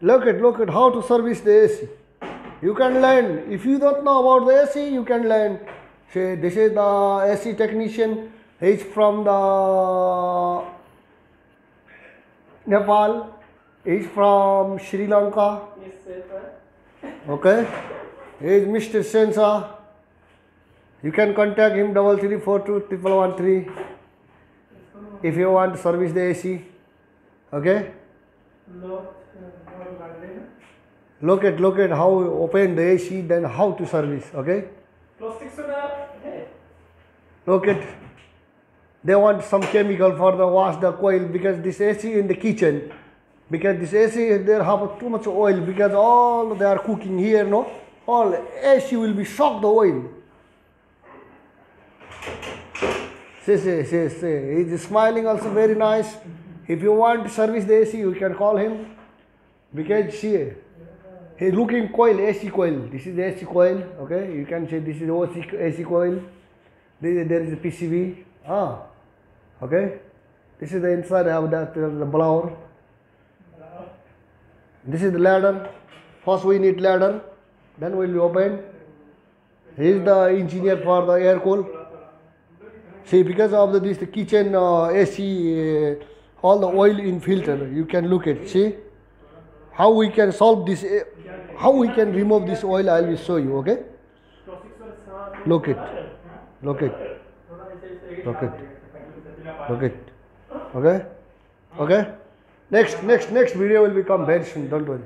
look at look at how to service the AC. You can learn. If you don't know about the AC, you can learn. Say this is the AC technician. He's from the Nepal. He's from Sri Lanka. Yes, sir. Okay. He is Mr. Sensa. You can contact him double three four two triple one three if you want to service the AC. Okay. No. Look at look at how open the AC, then how to service. Okay. Plastic. Look at they want some chemical for the wash the coil because this AC in the kitchen because this AC they have too much oil because all they are cooking here no all AC will be shock the oil. See see see see he is smiling also very nice. If you want service the AC you can call him because see he's looking coil AC coil this is the AC coil okay you can say this is the AC coil this, there is a PCB. Ah, okay. This is the inside of that uh, the blower. This is the ladder. First we need ladder. Then we will open. He is the engineer for the air cool. See, because of the, this the kitchen uh, AC, uh, all the oil in filter. You can look at. See how we can solve this. uh, How we can remove this oil? I will show you. Okay. Look it. Look it. Look it. Look it. Okay? Okay? Next, next, next video will become very soon. Don't worry.